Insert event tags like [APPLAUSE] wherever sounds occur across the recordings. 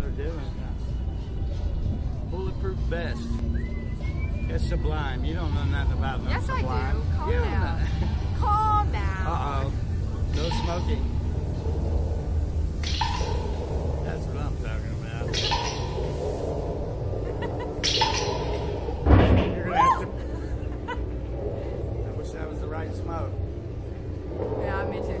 They're doing. Bulletproof vest. It's sublime. You don't know nothing about me. yes, sublime. I do. Calm down. [LAUGHS] Calm down. Uh-oh. No smoking. That's what I'm talking about. [LAUGHS] [LAUGHS] I wish that was the right smoke. Yeah, me too.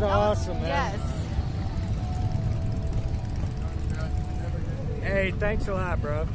was awesome, oh, man. Yes. Hey, thanks a lot, bro.